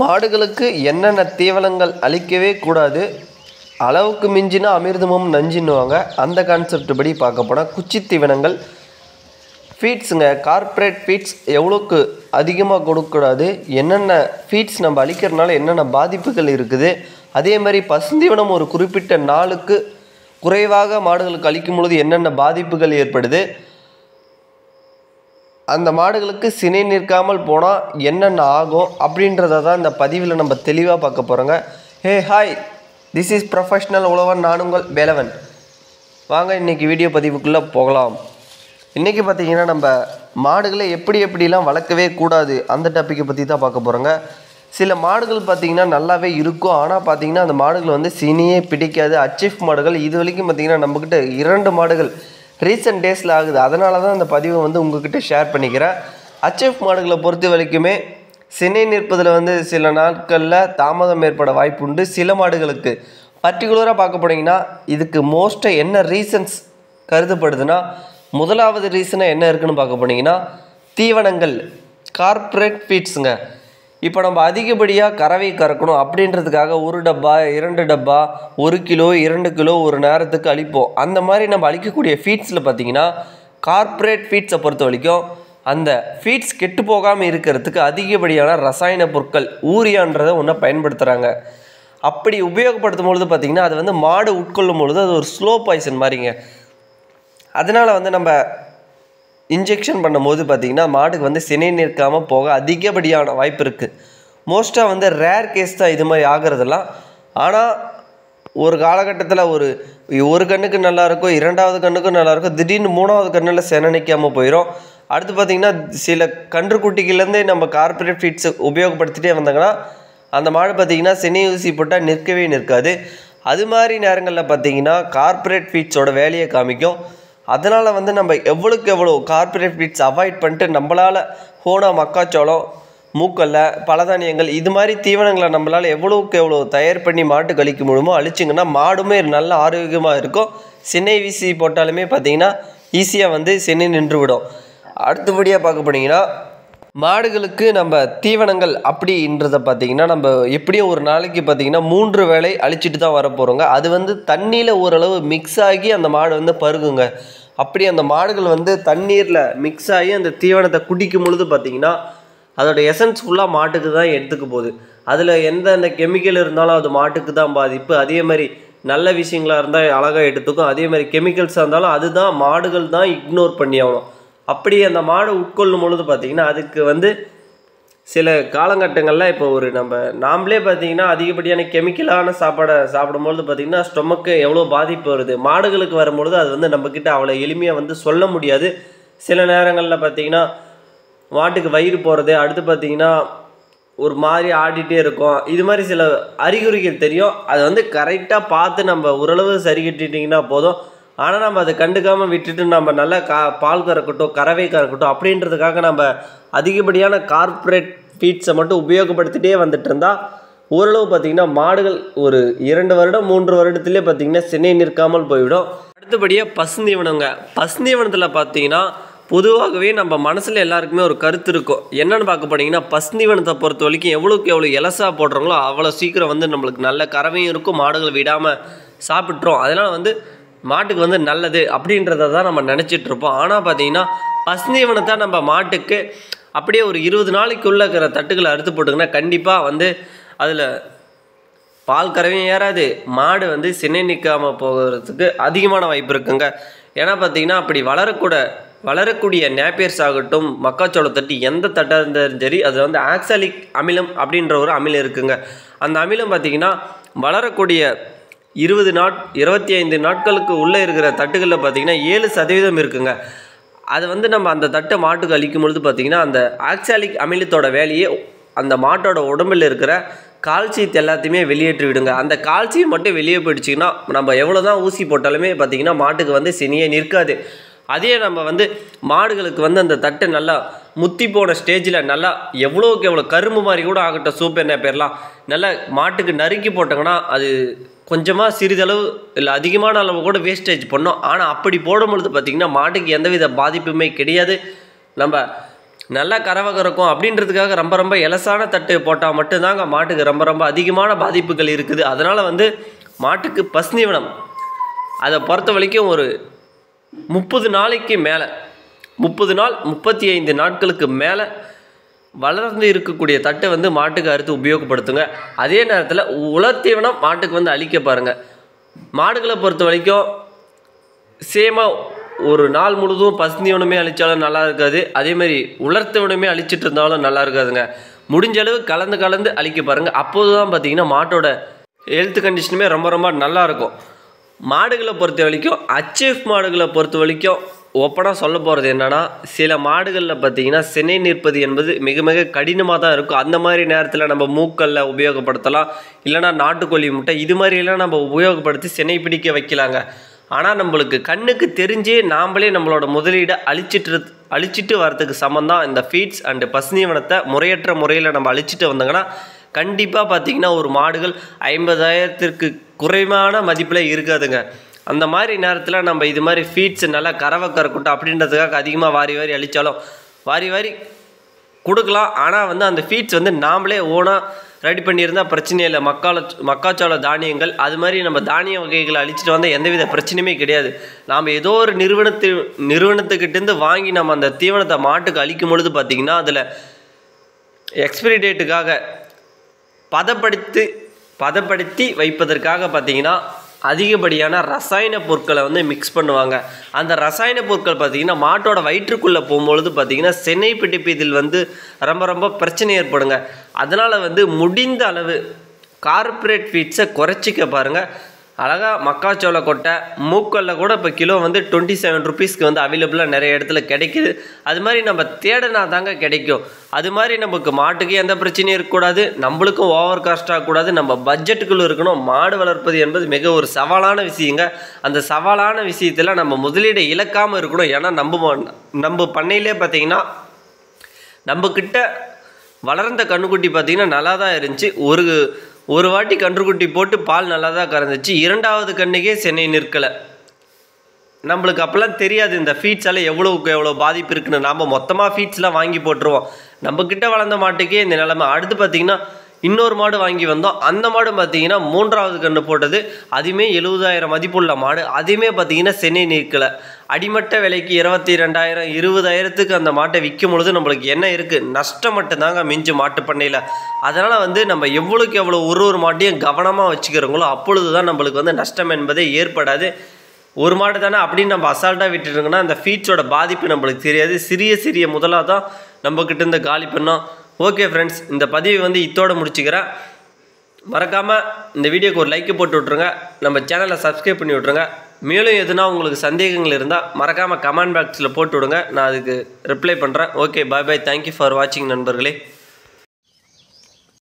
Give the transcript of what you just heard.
மாடுகளுக்கு என்னென்ன தீவனங்கள் அளிக்கவே கூடாது அளவுக்கு மிஞ்சினா அமிர்தமும் நஞ்சின்னுவாங்க. அந்த கான்செப்ட் படி பார்க்க போனால் குச்சி தீவனங்கள் ஃபீட்ஸுங்க கார்ப்பரேட் ஃபீட்ஸ் எவ்வளோக்கு அதிகமாக கொடுக்கக்கூடாது என்னென்ன ஃபீட்ஸ் நம்ம அழிக்கிறனால என்னென்ன பாதிப்புகள் இருக்குது. அதே மாதிரி பசுந்தீவனம் ஒரு குறிப்பிட்ட நாளுக்கு குறைவாக மாடுகளுக்கு அளிக்கும் பொழுது என்னென்ன பாதிப்புகள் ஏற்படுது அந்த மாடுகளுக்கு சினை நிற்காமல் போனால் என்னென்ன ஆகும் அப்படின்றத தான் இந்த பதிவில் நம்ம தெளிவாக பார்க்க போகிறோங்க hey hi this is professional உழவன் நானுங்கள் வேலவன். வாங்க இன்றைக்கி வீடியோ பதிவுக்குள்ளே போகலாம். இன்றைக்கி பார்த்தீங்கன்னா நம்ம மாடுகளை எப்படி எப்படிலாம் வளர்க்கவே கூடாது அந்த டாப்பிக்கை பற்றி தான் பார்க்க போகிறோங்க சில மாடுகள் பார்த்திங்கன்னா நல்லாவே இருக்கும். ஆனால் பார்த்திங்கன்னா அந்த மாடுகள் வந்து சினியே பிடிக்காது. அச்சீஃப் மாடுகள் இது வரைக்கும் பார்த்திங்கன்னா நம்மக்கிட்ட இரண்டு மாடுகள் ரீசெண்ட் டேஸில் ஆகுது. அதனால தான் அந்த பதிவை வந்து உங்ககிட்ட ஷேர் பண்ணிக்கிறேன். அச்சீஃப் மாடுகளை பொறுத்த வரைக்குமே சினை நிற்பதில் வந்து சில நாட்களில் தாமதம் ஏற்பட வாய்ப்பு உண்டு. சில மாடுகளுக்கு. பர்டிகுலராக பார்க்க போனீங்கன்னா இதுக்கு மோஸ்ட்டாக என்ன ரீசன்ஸ் கருதப்படுதுன்னா முதலாவது ரீசனாக என்ன இருக்குன்னு பார்க்க போனீங்கன்னா தீவனங்கள் கார்ப்பரேட் ஃபீட்ஸுங்க இப்போ நம்ம அதிகப்படியாக கறவை கறக்கணும் அப்படின்றதுக்காக ஒரு டப்பா இரண்டு டப்பா ஒரு கிலோ இரண்டு கிலோ ஒரு நேரத்துக்கு அழிப்போம். அந்த மாதிரி நம்ம அழிக்கக்கூடிய ஃபீட்ஸில் பார்த்தீங்கன்னா கார்ப்பரேட் ஃபீட்ஸை பொறுத்த வரைக்கும் அந்த ஃபீட்ஸ் கெட்டு போகாமல் இருக்கிறதுக்கு அதிகப்படியான ரசாயன பொருட்கள் ஊரியான்றதை ஒன்றை பயன்படுத்துகிறாங்க அப்படி உபயோகப்படுத்தும் பொழுது பார்த்திங்கன்னா அது வந்து மாடு உட்கொள்ளும் பொழுது அது ஒரு ஸ்லோ பாய்சன் மாதிரிங்க அதனால் வந்து நம்ம இன்ஜெக்ஷன் பண்ணும்போது பார்த்திங்கன்னா மாடுக்கு வந்து சினை நிற்காமல் போக அதிகப்படியான வாய்ப்பு இருக்குது மோஸ்ட்டாக வந்து ரேர் கேஸ் தான் இது மாதிரி ஆகிறதெல்லாம். ஆனால் ஒரு காலகட்டத்தில் ஒரு ஒரு கண்ணுக்கு நல்லாயிருக்கும் இரண்டாவது கண்ணுக்கும் நல்லாயிருக்கும் திடீர்னு மூணாவது கண்ணில் சென நிற்காமல் போயிடும் அடுத்து பார்த்திங்கன்னா சில கன்றுக்குட்டிகள்லேருந்தே நம்ம கார்ப்பரேட் ஃபீட்ஸை உபயோகப்படுத்திட்டே வந்தாங்கன்னா அந்த மாடு பார்த்திங்கன்னா சினை ஊசி போட்டால் நிற்கவே நிற்காது. அது மாதிரி நேரங்களில் பார்த்திங்கன்னா கார்ப்பரேட் ஃபீட்ஸோட வேலையை காமிக்கும். அதனால் வந்து நம்ம எவ்வளோக்கு எவ்வளோ கார்பரேட் ஃபீட்ஸ் அவாய்ட் பண்ணிட்டு நம்மளால் ஹோனா மக்காச்சோளம் மூக்கல்ல பலதானியங்கள் இது மாதிரி தீவனங்களை நம்மளால் எவ்வளோக்கு எவ்வளோ தயார் பண்ணி மாட்டு கழிக்க முடியுமோ அழிச்சிங்கன்னா மாடுமே நல்ல ஆரோக்கியமாக இருக்கும். சினை வீசி போட்டாலுமே பார்த்திங்கன்னா ஈஸியாக வந்து சினை நின்று விடும் அடுத்தபடியாக பார்க்க போனீங்கன்னா மாடுகளுக்கு நம்ம தீவனங்கள் அப்படின்றத பார்த்தீங்கன்னா நம்ம எப்படியும் ஒரு நாளைக்கு பார்த்தீங்கன்னா மூன்று வேலை அழிச்சிட்டு தான் வர போகிறோங்க அது வந்து தண்ணியில் ஓரளவு மிக்ஸ் ஆகி அந்த மாடு வந்து பருகுங்க. அப்படி அந்த மாடுகள் வந்து தண்ணீரில் மிக்ஸ் ஆகி அந்த தீவனத்தை குடிக்கும் பொழுது பார்த்தீங்கன்னா அதோட எசன்ஸ் ஃபுல்லாக மாட்டுக்கு தான் எடுத்துக்க போகுது. அதில் எந்த அந்த கெமிக்கல் இருந்தாலும் அது மாட்டுக்கு தான் பாதிப்பு. அதே மாதிரி நல்ல விஷயங்களாக இருந்தால் அழகாக எடுத்துக்கும். அதே மாதிரி கெமிக்கல்ஸாக இருந்தாலும் அதுதான் மாடுகள் தான் இக்னோர் பண்ணி ஆகணும். அப்படி அந்த மாடு உட்கொள்ளும் பொழுது பார்த்திங்கன்னா அதுக்கு வந்து சில காலகட்டங்களில் இப்போ ஒரு நம்ம நாமளே பார்த்திங்கன்னா அதிகப்படியான கெமிக்கலான சாப்பாடை சாப்பிடும்பொழுது பார்த்திங்கன்னா ஸ்டொமக்கு எவ்வளோ பாதிப்பு வருது? மாடுகளுக்கு வரும்பொழுது அது வந்து நம்மக்கிட்ட அவ்வளோ எளிமையாக வந்து சொல்ல முடியாது. சில நேரங்களில் பார்த்திங்கன்னா மாட்டுக்கு வயிறு போகிறது அடுத்து பார்த்திங்கன்னா ஒரு மாதிரி ஆடிட்டே இருக்கும். இது மாதிரி சில அறிகுறிகள் தெரியும். அதை வந்து கரெக்டாக பார்த்து நம்ம ஓரளவு சரி கட்டிட்டிங்கன்னா போதும். ஆனால் நம்ம அதை கண்டுக்காமல் விட்டுட்டு நம்ம நல்லா கா பால் கறக்கட்டும் கறவை கறக்கட்டும் அப்படின்றதுக்காக நம்ம அதிகப்படியான கார்ப்பரேட் ஃபீட்ஸை மட்டும் உபயோகப்படுத்திட்டே வந்துட்டு இருந்தால் ஓரளவு பார்த்திங்கன்னா மாடுகள் ஒரு இரண்டு வருடம் மூன்று வருடத்துலேயே பார்த்திங்கன்னா சினை நிற்காமல் போய்விடும். அடுத்தபடியாக பசுந்தீவனங்க பசுந்தீவனத்தில் பார்த்தீங்கன்னா பொதுவாகவே நம்ம மனசில் எல்லாருக்குமே ஒரு கருத்து இருக்கும். என்னென்னு பார்க்க போனீங்கன்னா பசுந்தீவனத்தை பொறுத்த வரைக்கும் எவ்வளோக்கு எவ்வளோ இலசாக போடுறாங்களோ அவ்வளோ சீக்கிரம் வந்து நம்மளுக்கு நல்ல கறவையும் இருக்கும் மாடுகள் விடாமல் சாப்பிட்றோம் அதனால் வந்து மாட்டுக்கு வந்து நல்லது அப்படின்றத தான் நம்ம நினச்சிட்டு இருப்போம். ஆனால் பார்த்தீங்கன்னா பசுந்தீவனத்தை நம்ம மாட்டுக்கு அப்படியே ஒரு இருபது நாளைக்குள்ளே இருக்கிற தட்டுக்களை அறுத்து போட்டுங்கன்னா கண்டிப்பாக வந்து அதில் பால் கறவையும் ஏறாது மாடு வந்து சினை நிற்காமல் போகிறதுக்கு அதிகமான வாய்ப்பு இருக்குங்க. ஏன்னா பார்த்தீங்கன்னா அப்படி வளரக்கூட வளரக்கூடிய நேப்பியர்ஸ் ஆகட்டும் மக்காச்சோள தட்டு எந்த தட்டாக இருந்தாலும் சரி அது வந்து ஆக்சாலிக் அமிலம் அப்படின்ற ஒரு அமிலம் இருக்குங்க. அந்த அமிலம் பார்த்திங்கன்னா வளரக்கூடிய இருபது நாட் இருபத்தி ஐந்து நாட்களுக்கு உள்ளே இருக்கிற தட்டுகளில் பார்த்திங்கன்னா ஏழு சதவீதம் இருக்குங்க. அது வந்து நம்ம அந்த தட்டை மாட்டுக்கு அளிக்கும் பொழுது பார்த்திங்கன்னா அந்த ஆக்சாலிக் அமிலத்தோட வேலையை அந்த மாட்டோட உடம்பில் இருக்கிற கால்சியத்தை எல்லாத்தையுமே வெளியேற்றி விடுங்க. அந்த கால்சியம் மட்டும் வெளியே போயிடுச்சிங்கன்னா நம்ம எவ்வளோ தான் ஊசி போட்டாலுமே பார்த்திங்கன்னா மாட்டுக்கு வந்து சினியே நிற்காது. அதே நம்ம வந்து மாடுகளுக்கு வந்து அந்த தட்டை நல்லா முத்தி போன ஸ்டேஜில் நல்லா எவ்வளோக்கு எவ்வளோ கரும்பு மாதிரி கூட ஆகட்டும் சூப் என்ன பேர்லாம் நல்லா மாட்டுக்கு நறுக்கி போட்டாங்கன்னா அது கொஞ்சமாக சிறிதளவு இல்லை அதிகமான அளவு கூட வேஸ்டேஜ் பண்ணோம். ஆனால் அப்படி போடும் பொழுது பார்த்திங்கன்னா மாட்டுக்கு எந்தவித பாதிப்புமே கிடையாது. நம்ம நல்லா கறவை கறக்கும் அப்படின்றதுக்காக ரொம்ப ரொம்ப எலசான தட்டு போட்டால் மட்டும்தாங்க மாட்டுக்கு ரொம்ப ரொம்ப அதிகமான பாதிப்புகள் இருக்குது. அதனால் வந்து மாட்டுக்கு பசுநீவனம் அதை பொறுத்த வரைக்கும் ஒரு முப்பது நாளைக்கு மேலே முப்பது நாள் முப்பத்தி ஐந்து நாட்களுக்கு மேலே வளர்ந்து இருக்கக்கூடிய தட்டை வந்து மாட்டுக்கு அறுத்து உபயோகப்படுத்துங்க. அதே நேரத்தில் உலத்தீவனம் மாட்டுக்கு வந்து அழிக்க பாருங்கள் மாடுகளை பொறுத்த வரைக்கும் சேமாக ஒரு நாள் முழுதும் பசுந்தீவனமே அழித்தாலும் நல்லா இருக்காது. அதேமாதிரி உலர்த்தவனமே அழிச்சிட்டு இருந்தாலும் நல்லா இருக்காதுங்க. முடிஞ்ச அளவு கலந்து கலந்து அழிக்க பாருங்கள் அப்போது தான் பார்த்தீங்கன்னா மாட்டோட ஹெல்த் கண்டிஷனுமே ரொம்ப ரொம்ப நல்லா இருக்கும். மாடுகளை பொறுத்த வரைக்கும் அச்சீஃப் மாடுகளை பொறுத்த வரைக்கும் ஓப்பனாக சொல்ல போகிறது என்னென்னா சில மாடுகளில் பார்த்தீங்கன்னா சினை நிற்பது என்பது மிக மிக கடினமாக தான் இருக்கும். அந்த மாதிரி நேரத்தில் நம்ம மூக்கல்ல உபயோகப்படுத்தலாம். இல்லைனா நாட்டுக்கோழி முட்டை இது மாதிரியெல்லாம் நம்ம உபயோகப்படுத்தி சினை பிடிக்க வைக்கலாங்க. ஆனால் நம்மளுக்கு கண்ணுக்கு தெரிஞ்சே நாம்ளே நம்மளோட முதலீடை அழிச்சிட்டு அழிச்சிட்டு வரதுக்கு சமந்தான் இந்த ஃபீட்ஸ் அண்டு பசுநீவனத்தை முறையற்ற முறையில் நம்ம அழிச்சிட்டு வந்தோங்கன்னா கண்டிப்பாக பார்த்தீங்கன்னா ஒரு மாடுகள் ஐம்பதாயிரத்திற்கு குறைவான மதிப்பில் இருக்காதுங்க. அந்த மாதிரி நேரத்தில் நம்ம இது மாதிரி ஃபீட்ஸ் நல்லா கறவை கறக்கட்டும் அப்படின்றதுக்காக அதிகமாக வாரி வாரி அழித்தாலும் வாரி வாரி கொடுக்கலாம். ஆனால் வந்து அந்த ஃபீட்ஸ் வந்து நாமளே ஓனாக ரெடி பண்ணியிருந்தால் பிரச்சனை இல்லை. மக்கால மக்காச்சோள தானியங்கள் அது மாதிரி நம்ம தானிய வகைகளை அழிச்சிட்டு வந்தால் எந்தவித பிரச்சனையுமே கிடையாது. நாம் ஏதோ ஒரு நிறுவனத்து நிறுவனத்துக்கிட்டேருந்து வாங்கி நம்ம அந்த தீவனத்தை மாட்டுக்கு அழிக்கும் பொழுது பார்த்திங்கன்னா அதில் எக்ஸ்பிரி டேட்டுக்காக பதப்படுத்தி பதப்படுத்தி வைப்பதற்காக பார்த்தீங்கன்னா அதிகப்படியான ரசாயன பொருட்களை வந்து மிக்ஸ் பண்ணுவாங்க. அந்த ரசாயன பொருட்கள் பார்த்திங்கன்னா மாட்டோட வயிற்றுக்குள்ளே போகும்பொழுது பார்த்திங்கன்னா சென்னை பிடிப்பதில் வந்து ரொம்ப ரொம்ப பிரச்சனை ஏற்படுங்க. அதனால் வந்து முடிந்த அளவு கார்ப்பரேட் ஃபீட்ஸை குறைச்சிக்க பாருங்கள் அழகாக மக்காச்சோள கொட்டை மூக்கல்ல கூட இப்போ கிலோ வந்து டுவெண்ட்டி செவன் ருபீஸ்க்கு வந்து அவைலபிளாக நிறைய இடத்துல கிடைக்குது. அது மாதிரி நம்ம தேடினா தாங்க கிடைக்கும். அது மாதிரி நமக்கு மாட்டுக்கு எந்த பிரச்சனையும் இருக்கக்கூடாது. நம்மளுக்கும் ஓவர் காஸ்ட் ஆகக்கூடாது நம்ம பட்ஜெட்டுக்குள்ளே இருக்கணும். மாடு வளர்ப்பது என்பது மிக ஒரு சவாலான விஷயங்க. அந்த சவாலான விஷயத்தில் நம்ம முதலீடு இழக்காமல் இருக்கணும். ஏன்னா நம்ம நம்ம பண்ணையிலே பார்த்தீங்கன்னா நம்மக்கிட்ட வளர்ந்த கண்ணுக்குட்டி பார்த்திங்கன்னா நல்லா தான் இருந்துச்சு. ஒரு ஒரு வாட்டி கன்றுக்குட்டி போட்டு பால் நல்லா தான் கறந்துச்சு. இரண்டாவது கண்ணுக்கே சென்னை நிற்கலை. நம்மளுக்கு அப்போல்லாம் தெரியாது இந்த ஃபீட்ஸால் எவ்வளோக்கு எவ்வளோ பாதிப்பு இருக்குன்னு. நாம் மொத்தமாக ஃபீட்ஸ்லாம் வாங்கி போட்டுருவோம். நம்மக்கிட்ட வளர்ந்த மாட்டுக்கே இந்த நிலமை. அடுத்து பார்த்திங்கன்னா இன்னொரு மாடு வாங்கி வந்தோம். அந்த மாடு பார்த்தீங்கன்னா மூன்றாவது கன்று போட்டது. அதுவுமே எழுபதாயிரம் மதிப்புள்ள மாடு. அதுவுமே பார்த்தீங்கன்னா சென்னை நிற்கலை அடிமட்ட விலைக்கு இருபத்தி ரெண்டாயிரம் இருபதாயிரத்துக்கு அந்த மாட்டை விற்கும் பொழுது நம்மளுக்கு என்ன இருக்குது நஷ்டம் மட்டும்தாங்க மிஞ்சு மாட்டு பண்ணையில். அதனால் வந்து நம்ம எவ்வளோக்கு எவ்வளோ ஒரு ஒரு மாட்டையும் கவனமாக வச்சுக்கிறோங்களோ அப்பொழுது தான் நம்மளுக்கு வந்து நஷ்டம் என்பதே ஏற்படாது. ஒரு மாடு தானே அப்படின்னு நம்ம அசால்ட்டாக விட்டுருங்கன்னா அந்த ஃபீட்ஸோட பாதிப்பு நம்மளுக்கு தெரியாது. சிறிய சிறிய முதலாக தான் நம்மக்கிட்ட இருந்து காலி பண்ணோம். ஓகே ஃப்ரெண்ட்ஸ் இந்த பதிவை வந்து இத்தோடு முடிச்சுக்கிறேன். மறக்காமல் இந்த வீடியோக்கு ஒரு லைக்கு போட்டு விட்ருங்க நம்ம சேனலை சப்ஸ்கிரைப் பண்ணி விட்ருங்க மேலும் எதுனா உங்களுக்கு சந்தேகங்கள் இருந்தால் மறக்காமல் கமெண்ட் பாக்ஸில் போட்டு விடுங்க. நான் அதுக்கு ரிப்ளை பண்ணுறேன் okay bye bye thank you for வாட்சிங் நண்பர்களே.